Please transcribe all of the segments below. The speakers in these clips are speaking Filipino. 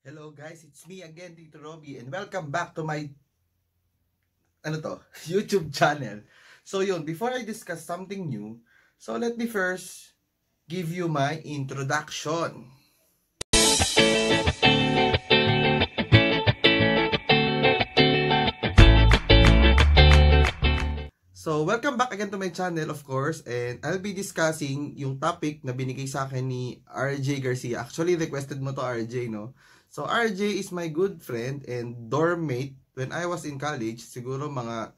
Hello guys, it's me again, Tito Robbie, and welcome back to my ano to, YouTube channel. So yun, before I discuss something new, so let me first give you my introduction. So, welcome back again to my channel, of course, and I'll be discussing yung topic na binigay sa akin ni RJ Garcia. Actually, requested mo to RJ, no? So, RJ is my good friend and dorm mate when I was in college. Siguro mga,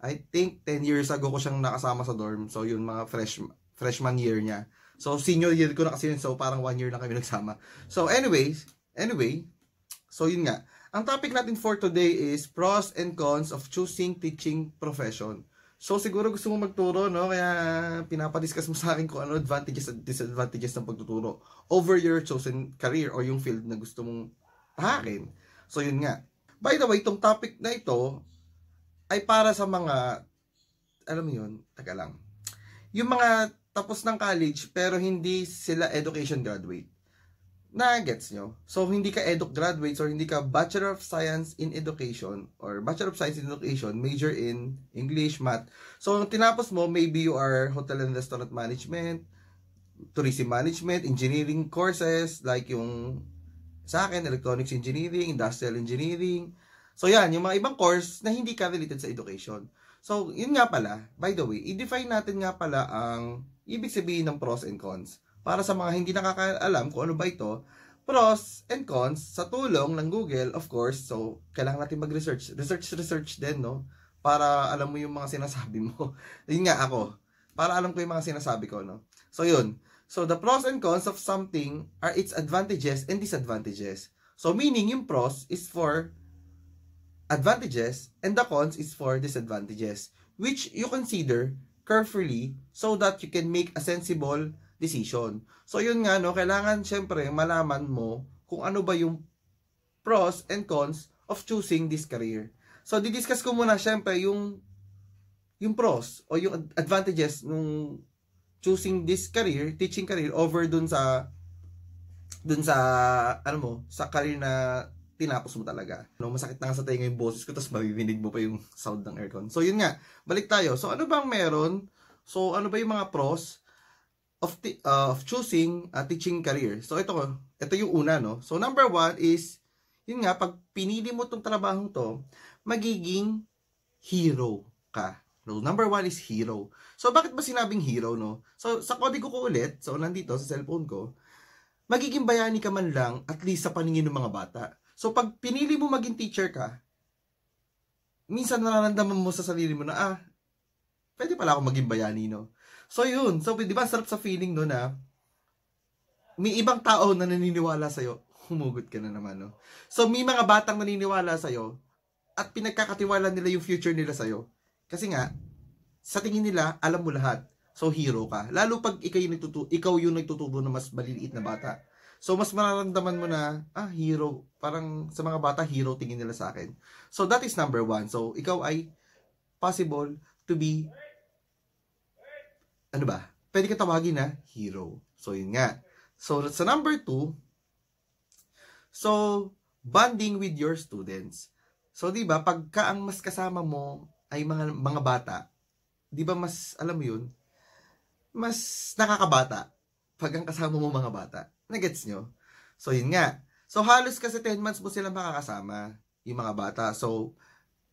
I think 10 years ago ko siyang nakasama sa dorm. So, yun, mga fresh, freshman year niya. So, senior year ko na kasi yun. So, parang one year na kami nagsama. So, anyways, anyway, so yun nga. Ang topic natin for today is pros and cons of choosing teaching profession. So siguro gusto mo magturo, no? Kaya pinapadiscuss mo sa akin kung ano advantages at disadvantages ng pagtuturo over your chosen career or yung field na gusto mong tahakin. So yun nga. By the way, itong topic na ito ay para sa mga, alam mo yun, taga lang. Yung mga tapos ng college pero hindi sila education graduate na gets nyo. So, hindi ka edu graduate or hindi ka Bachelor of Science in Education or Bachelor of Science in Education, major in English, Math. So, ang tinapos mo, maybe you are Hotel and Restaurant Management, Tourism Management, Engineering courses, like yung sa akin, Electronics Engineering, Industrial Engineering. So, yan, yung mga ibang course na hindi ka related sa education. So, yun nga pala, by the way, i-define natin nga pala ang ibig sabihin ng pros and cons para sa mga hindi nakakaalam kung ano ba ito, pros and cons sa tulong ng Google, of course. So, kailangan natin mag-research. Research, research din, no? Para alam mo yung mga sinasabi mo. yun nga ako. Para alam ko yung mga sinasabi ko, no? So, yun. So, the pros and cons of something are its advantages and disadvantages. So, meaning yung pros is for advantages and the cons is for disadvantages, which you consider carefully so that you can make a sensible decision. So yun nga no, kailangan syempre malaman mo kung ano ba yung pros and cons of choosing this career. So didiscuss ko muna syempre yung yung pros o yung advantages nung choosing this career, teaching career over dun sa dun sa ano mo, sa career na tinapos mo talaga. No, masakit na sa tayo yung boses ko tapos maririnig mo pa yung sound ng aircon. So yun nga, balik tayo. So ano bang meron? So ano ba yung mga pros? Of, uh, of choosing a teaching career. So ito ito yung una no. So number one is yun nga pag pinili mo tong trabaho to, magiging hero ka. No, number one is hero. So bakit ba sinabing hero no? So sa kodigo ko ulit, so nandito sa cellphone ko, magiging bayani ka man lang at least sa paningin ng mga bata. So pag pinili mo maging teacher ka, minsan nararamdaman mo sa sarili mo na ah, pwede pala ako maging bayani no. So yun, so di ba sarap sa feeling no na may ibang tao na naniniwala sa iyo, humugot ka na naman no. So may mga batang naniniwala sa iyo at pinagkakatiwala nila yung future nila sa iyo. Kasi nga sa tingin nila alam mo lahat. So hero ka. Lalo pag ikaw yung nagtuturo, ikaw yung nagtuturo na mas maliliit na bata. So mas mararamdaman mo na ah hero, parang sa mga bata hero tingin nila sa akin. So that is number one. So ikaw ay possible to be ano ba, pwede ka tawagin na hero. So, yun nga. So, sa number two, so, bonding with your students. So, di ba, pagka ang mas kasama mo ay mga, mga bata, di ba mas, alam mo yun, mas nakakabata pag ang kasama mo mga bata. Nagets nyo? So, yun nga. So, halos kasi 10 months mo sila makakasama, yung mga bata. So,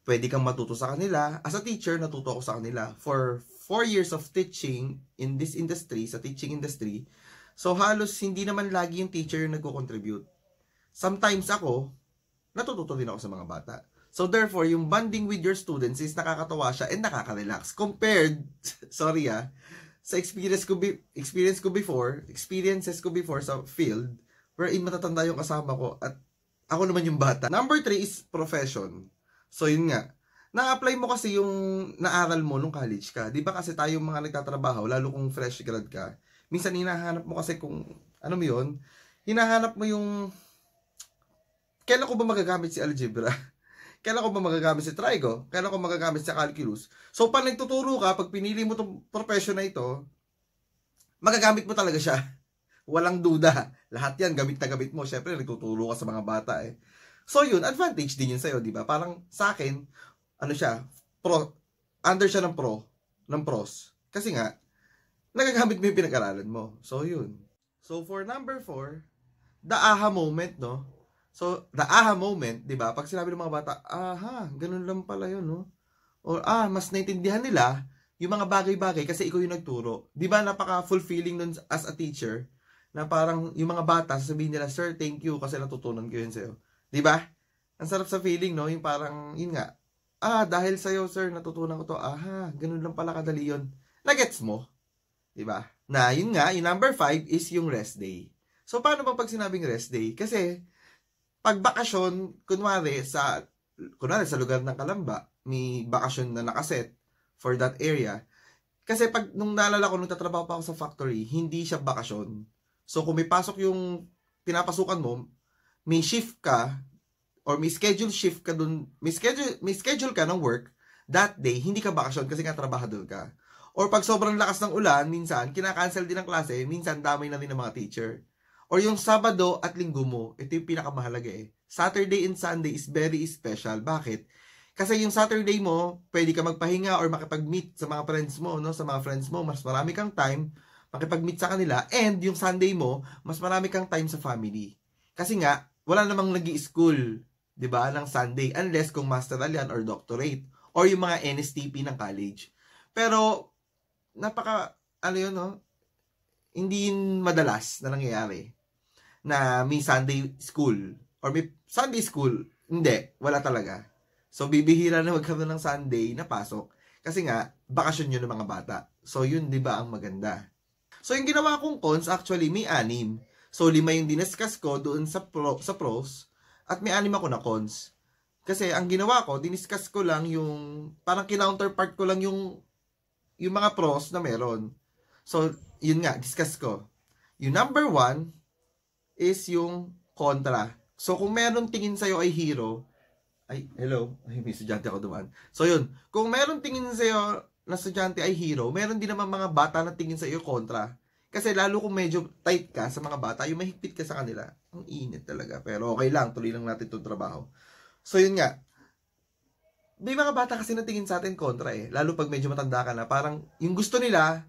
pwede kang matuto sa kanila. As a teacher, natuto ako sa kanila. For four years of teaching in this industry, sa teaching industry, so halos hindi naman lagi yung teacher yung nagko-contribute. Sometimes ako, natututo din ako sa mga bata. So therefore, yung bonding with your students is nakakatawa siya and nakaka-relax. Compared, sorry ah, sa experience ko, be, experience ko before, experiences ko before sa field, wherein matatanda yung kasama ko at ako naman yung bata. Number three is profession. So yun nga, na-apply mo kasi yung naaral mo nung college ka. Di ba kasi tayong mga nagtatrabaho, lalo kung fresh grad ka, minsan hinahanap mo kasi kung, ano mo yun, hinahanap mo yung, kailan ko ba magagamit si algebra? kailan ko ba magagamit si trigo? Kailan ko magagamit si calculus? So, pag nagtuturo ka, pag pinili mo tong profession na ito, magagamit mo talaga siya. Walang duda. Lahat yan, gamit na gamit mo. Syempre, nagtuturo ka sa mga bata eh. So yun, advantage din yun sa'yo, di ba? Parang sa akin, ano siya, pro, under siya ng pro, ng pros. Kasi nga, nagagamit mo yung pinag-aralan mo. So yun. So for number four, the aha moment, no? So, the aha moment, di ba? Pag sinabi ng mga bata, aha, ganun lang pala yun, no? Or, ah, mas naintindihan nila yung mga bagay-bagay kasi ikaw yung nagturo. Di ba, napaka-fulfilling nun as a teacher na parang yung mga bata, sasabihin nila, Sir, thank you kasi natutunan ko yun sa'yo. Di ba? Ang sarap sa feeling, no? Yung parang, yun nga, ah, dahil sa'yo, sir, natutunan ko to, aha, ganun lang pala kadali yun. Nagets mo? Di ba? Na, yun nga, yung number five is yung rest day. So, paano ba pag sinabing rest day? Kasi, pag bakasyon, kunwari, sa, kunwari, sa lugar ng Kalamba, may bakasyon na nakaset for that area. Kasi pag, nung naalala ko, nung tatrabaho pa ako sa factory, hindi siya bakasyon. So, kung may pasok yung pinapasukan mo, may shift ka, or may schedule shift ka dun, may schedule, may schedule ka ng work, that day, hindi ka bakasyon kasi nga trabahador ka. Or pag sobrang lakas ng ulan, minsan, kinakancel din ang klase, minsan damay na din ng mga teacher. Or yung Sabado at Linggo mo, ito yung pinakamahalaga eh. Saturday and Sunday is very special. Bakit? Kasi yung Saturday mo, pwede ka magpahinga or makipag-meet sa mga friends mo, no? Sa mga friends mo, mas marami kang time makipag-meet sa kanila. And yung Sunday mo, mas marami kang time sa family. Kasi nga, wala namang nag school 'di ba, ng Sunday unless kung masteral yan or doctorate or yung mga NSTP ng college. Pero napaka ano yun, no? Hindi madalas na nangyayari na may Sunday school or may Sunday school. Hindi, wala talaga. So bibihira na magkaroon ng Sunday na pasok kasi nga bakasyon yun ng mga bata. So yun 'di ba ang maganda. So yung ginawa kong cons actually may anim. So lima yung diniscuss ko doon sa pro, sa pros at may anim ako na cons. Kasi ang ginawa ko, diniscuss ko lang yung, parang kinounterpart ko lang yung, yung mga pros na meron. So, yun nga, discuss ko. Yung number one is yung kontra. So, kung meron tingin sa'yo ay hero, ay, hello, ay, may estudyante ako dumaan. So, yun, kung meron tingin sa'yo na estudyante ay hero, meron din naman mga bata na tingin sa'yo kontra. Kasi lalo kung medyo tight ka sa mga bata, yung mahigpit ka sa kanila, ang init talaga. Pero okay lang, tuloy lang natin itong trabaho. So yun nga, may mga bata kasi natingin sa atin kontra eh. Lalo pag medyo matanda ka na, parang yung gusto nila,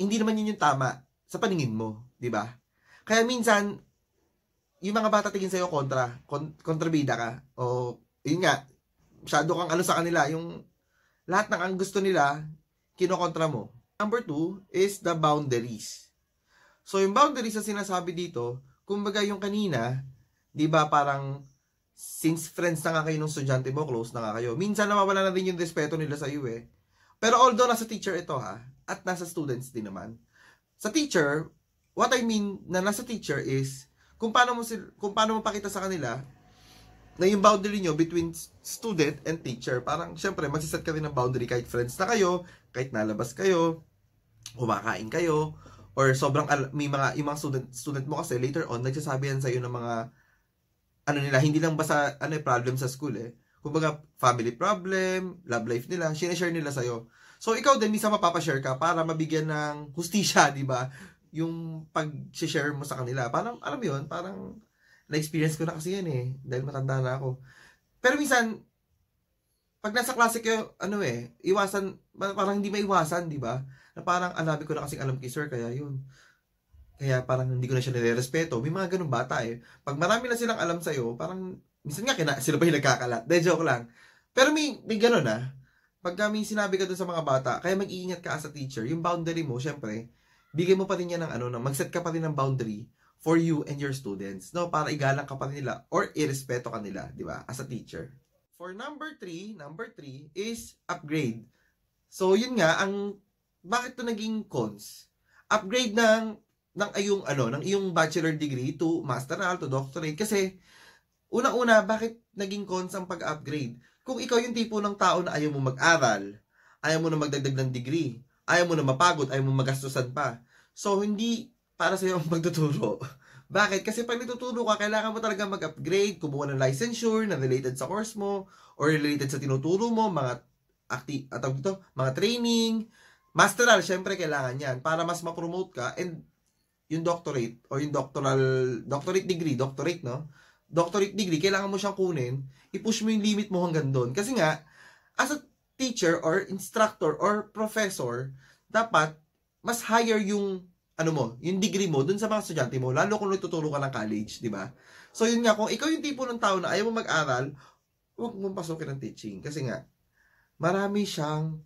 hindi naman yun yung tama sa paningin mo, di ba? Kaya minsan, yung mga bata tingin sa'yo kontra, kon- kontrabida ka, o yun nga, masyado kang ano sa kanila, yung lahat ng ang gusto nila, kinokontra mo. Number two is the boundaries. So, yung boundaries na sinasabi dito, kumbaga yung kanina, di ba parang since friends na nga kayo ng estudyante mo, close na nga kayo, minsan nawawala na din yung respeto nila sa iyo eh. Pero although nasa teacher ito ha, at nasa students din naman. Sa teacher, what I mean na nasa teacher is, kung paano mo, kung paano mo pakita sa kanila, na yung boundary nyo between student and teacher, parang syempre, magsiset ka rin ng boundary kahit friends na kayo, kahit nalabas kayo, kumakain kayo, or sobrang may mga yung mga student student mo kasi later on nagsasabi yan sa iyo ng mga ano nila hindi lang basta ano yung problem sa school eh. Kumbaga family problem love life nila share nila sa iyo so ikaw din minsan mapapa-share ka para mabigyan ng hustisya di ba? Yung pag-share mo sa kanila. Parang alam mo yun parang na-experience ko na kasi yan eh dahil matanda na ako. Pero minsan pag nasa klase kayo ano eh iwasan parang hindi maiwasan di ba na parang anabi ko na kasing alam kay sir, kaya yun. Kaya parang hindi ko na siya nire-respeto. May mga ganun bata eh. Pag marami na silang alam sa'yo, parang, minsan nga kina, sila pa yung nagkakalat. De, joke lang. Pero may, may ganun ah. Pag kami sinabi ka dun sa mga bata, kaya mag-iingat ka as a teacher, yung boundary mo, syempre, bigay mo pa rin yan ng ano, na mag-set ka pa rin ng boundary for you and your students, no? Para igalang ka pa rin nila or irespeto ka nila, di ba? As a teacher. For number three, number three is upgrade. So, yun nga, ang bakit to naging cons? Upgrade ng ng ayong ano, ng iyong bachelor degree to masteral to doctorate kasi unang-una bakit naging cons ang pag-upgrade? Kung ikaw yung tipo ng tao na ayaw mo mag-aral, ayaw mo na magdagdag ng degree, ayaw mo na mapagod, ayaw mo magastusan pa. So hindi para sa iyo ang pagtuturo. Bakit? Kasi pag nagtuturo ka, kailangan mo talaga mag-upgrade, kumuha ng licensure na related sa course mo, or related sa tinuturo mo, mga acti atawag dito, mga training, Masteral, syempre kailangan yan para mas ma-promote ka and yung doctorate o yung doctoral, doctorate degree, doctorate, no? Doctorate degree, kailangan mo siyang kunin, i-push mo yung limit mo hanggang doon. Kasi nga, as a teacher or instructor or professor, dapat mas higher yung ano mo, yung degree mo dun sa mga estudyante mo, lalo kung nagtuturo ka ng college, di ba? So yun nga, kung ikaw yung tipo ng tao na ayaw mo mag-aral, huwag mong pasukin ng teaching. Kasi nga, marami siyang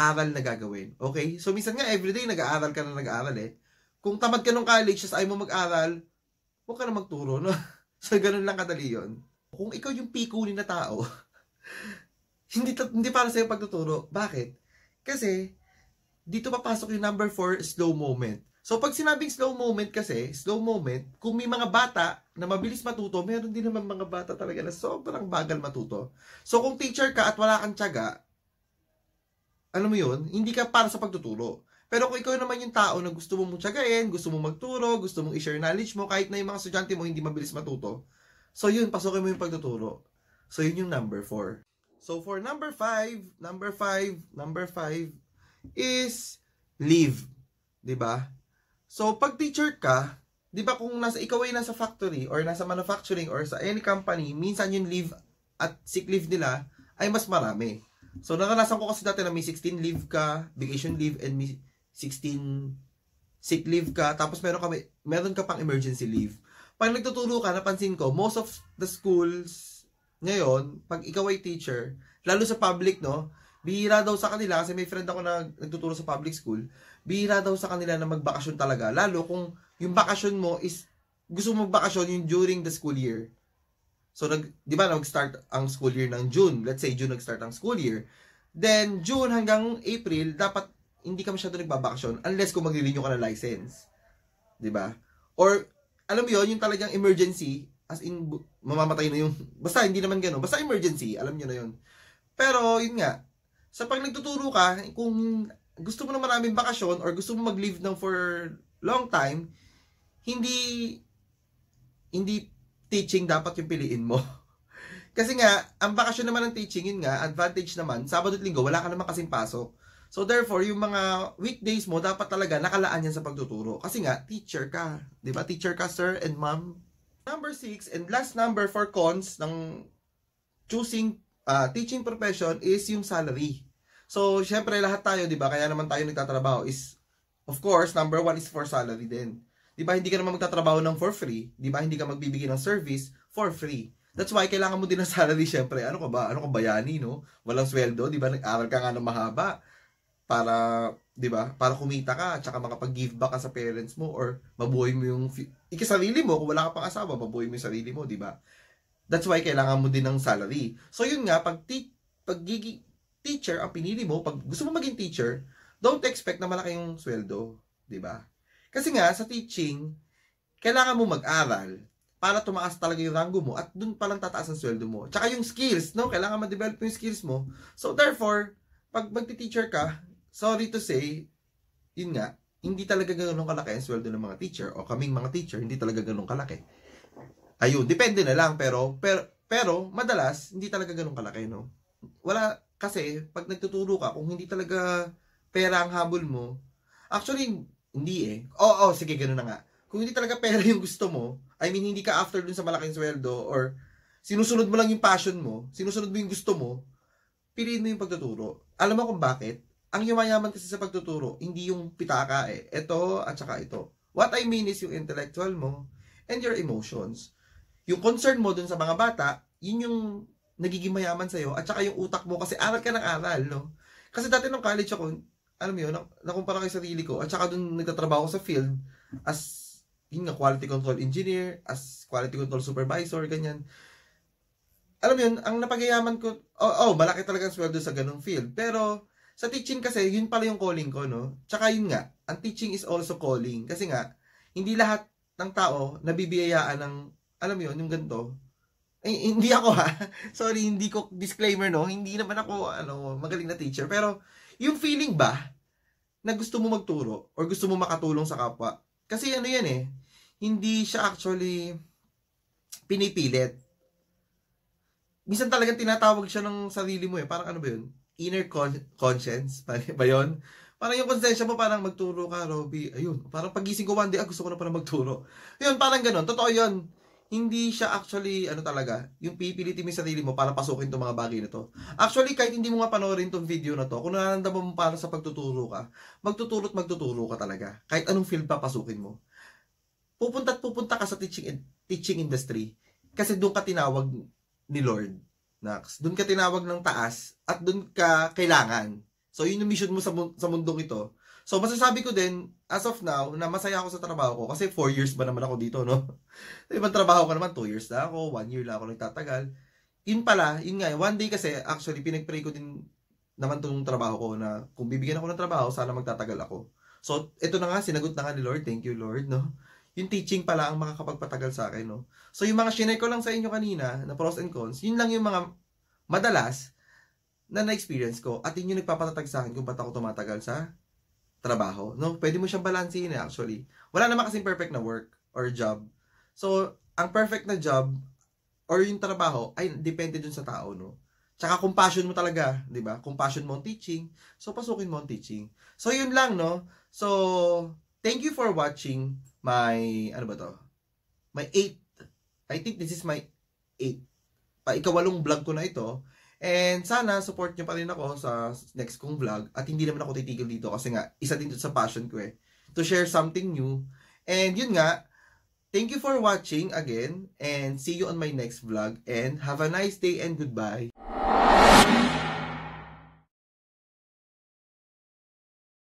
aral na gagawin. Okay? So minsan nga, everyday nag-aaral ka na nag-aaral eh. Kung tamad ka ng college, tas ayaw mo mag-aral, huwag ka na magturo, no? so ganun lang kadali yun. Kung ikaw yung pikunin na tao, hindi, hindi para sa'yo pagtuturo. Bakit? Kasi, dito papasok yung number 4, slow moment. So, pag sinabing slow moment kasi, slow moment, kung may mga bata na mabilis matuto, meron din naman mga bata talaga na sobrang bagal matuto. So, kung teacher ka at wala kang tiyaga, ano mo yun, hindi ka para sa pagtuturo. Pero kung ikaw naman yung tao na gusto mong tiyagain, gusto mong magturo, gusto mong i-share knowledge mo, kahit na yung mga estudyante mo hindi mabilis matuto, so yun, pasukin mo yung pagtuturo. So, yun yung number 4. So, for number 5, number 5, number 5 is leave. ba? So, pag teacher ka, di ba kung nasa, ikaw ay nasa factory or nasa manufacturing or sa any company, minsan yung leave at sick leave nila ay mas marami. So, naranasan ko kasi dati na may 16 leave ka, vacation leave, and may 16 sick leave ka, tapos meron, kami, meron ka pang emergency leave. Pag nagtuturo ka, napansin ko, most of the schools ngayon, pag ikaw ay teacher, lalo sa public, no, bihira daw sa kanila, kasi may friend ako na nagtuturo sa public school, bihira daw sa kanila na magbakasyon talaga. Lalo kung yung bakasyon mo is, gusto mo magbakasyon yung during the school year. So, nag, di ba, nag-start ang school year ng June. Let's say June nag-start ang school year. Then, June hanggang April, dapat hindi ka masyado nagbabakasyon unless kung magre-renew ka ng license. Di ba? Or, alam mo yon yung talagang emergency, as in, mamamatay na yung, basta hindi naman gano'n, basta emergency, alam niyo na yun. Pero, yun nga, sa pag nagtuturo ka, kung gusto mo na maraming bakasyon or gusto mo mag-leave ng for long time, hindi hindi teaching dapat yung piliin mo. Kasi nga, ang bakasyon naman ng teaching, yun nga, advantage naman, Sabado at Linggo, wala ka naman kasing pasok. So therefore, yung mga weekdays mo, dapat talaga nakalaan yan sa pagtuturo. Kasi nga, teacher ka. Ba? Teacher ka, sir and ma'am. Number six, and last number for cons ng choosing uh, teaching profession is yung salary. So, syempre, lahat tayo, di ba, kaya naman tayo nagtatrabaho is, of course, number one is for salary din. Di ba, hindi ka naman magtatrabaho ng for free. Di ba, hindi ka magbibigay ng service for free. That's why, kailangan mo din ng salary, syempre. Ano ka ba? Ano ka bayani, no? Walang sweldo, di ba? Nag-aral ka nga ng mahaba para, di ba, para kumita ka at saka makapag-give back ka sa parents mo or mabuhay mo yung, ikasarili mo, kung wala ka pang asawa, mabuhay mo yung sarili mo, di ba? That's why, kailangan mo din ng salary. So, yun nga, pag, ti- pag gigi, teacher ang pinili mo, pag gusto mo maging teacher, don't expect na malaki yung sweldo, 'di ba? Kasi nga sa teaching, kailangan mo mag-aral para tumaas talaga yung rango mo at dun pa lang tataas ang sweldo mo. Tsaka yung skills, no? Kailangan ma-develop yung skills mo. So therefore, pag magti-teacher ka, sorry to say, yun nga, hindi talaga ganun kalaki ang sweldo ng mga teacher o kaming mga teacher, hindi talaga ganun kalaki. Ayun, depende na lang pero pero pero madalas hindi talaga ganun kalaki, no? Wala kasi, pag nagtuturo ka, kung hindi talaga pera ang habol mo, actually, hindi eh. Oo, oh, oh, sige, ganun na nga. Kung hindi talaga pera yung gusto mo, I mean, hindi ka after dun sa malaking sweldo, or sinusunod mo lang yung passion mo, sinusunod mo yung gusto mo, piliin mo yung pagtuturo. Alam mo kung bakit? Ang yumayaman kasi sa pagtuturo, hindi yung pitaka eh. Ito at saka ito. What I mean is yung intellectual mo and your emotions. Yung concern mo dun sa mga bata, yun yung nagiging mayaman sa'yo at saka yung utak mo kasi aral ka ng aral, no? Kasi dati nung college ako, alam mo yun, nakumpara ko yung sarili ko at saka dun nagtatrabaho sa field as yun nga, quality control engineer, as quality control supervisor, ganyan. Alam mo yun, ang napagayaman ko, oh, oh malaki talaga ang sweldo sa ganung field. Pero, sa teaching kasi, yun pala yung calling ko, no? Tsaka yun nga, ang teaching is also calling. Kasi nga, hindi lahat ng tao nabibiyayaan ng, alam mo yun, yung ganito, eh, hindi ako ha. Sorry, hindi ko disclaimer no. Hindi naman ako ano, magaling na teacher, pero yung feeling ba na gusto mo magturo or gusto mo makatulong sa kapwa. Kasi ano yan eh, hindi siya actually pinipilit. Minsan talagang tinatawag siya ng sarili mo eh. Parang ano ba yun? Inner con- conscience ba yun? Parang yung konsensya mo, parang magturo ka, Robby. Ayun, parang pagising ko one day, ah, gusto ko na parang magturo. Yun, parang ganun. Totoo yun. Hindi siya actually, ano talaga, yung pipilitin mo yung sarili mo para pasukin itong mga bagay na to. Actually, kahit hindi mo nga panoorin tong video na to, kung nararamdaman mo para sa pagtuturo ka, magtuturo at magtuturo ka talaga. Kahit anong field pa pasukin mo. Pupunta at pupunta ka sa teaching, teaching industry. Kasi doon ka tinawag ni Lord. Nax. Doon ka tinawag ng taas at doon ka kailangan. So, yun yung mission mo sa, sa mundong ito. So, masasabi ko din, as of now, na masaya ako sa trabaho ko. Kasi 4 years ba naman ako dito, no? Ibang trabaho ko naman, 2 years na ako, 1 year lang ako nagtatagal. Yun pala, yun nga, one day kasi, actually, pinag-pray ko din naman tong trabaho ko na kung bibigyan ako ng trabaho, sana magtatagal ako. So, ito na nga, sinagot na nga ni Lord. Thank you, Lord, no? Yung teaching pala ang makakapagpatagal sa akin, no? So, yung mga shinare ko lang sa inyo kanina, na pros and cons, yun lang yung mga madalas na na-experience ko at yun yung nagpapatatag sa akin kung ba't ako tumatagal sa trabaho. No? Pwede mo siyang balansehin eh, actually. Wala naman kasing perfect na work or job. So, ang perfect na job or yung trabaho ay depende dun sa tao, no? Tsaka kung passion mo talaga, di ba? Kung passion mo ang teaching, so pasukin mo ang teaching. So, yun lang, no? So, thank you for watching my, ano ba to? My 8, I think this is my 8, pa ikawalong vlog ko na ito. And sana support nyo pa rin ako sa next kong vlog. At hindi naman ako titigil dito kasi nga, isa din sa passion ko eh. To share something new. And yun nga, thank you for watching again. And see you on my next vlog. And have a nice day and goodbye.